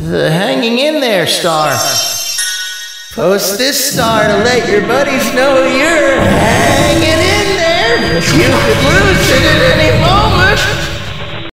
Hanging in there star. Post this star to let your buddies know you're hanging in there. You could lose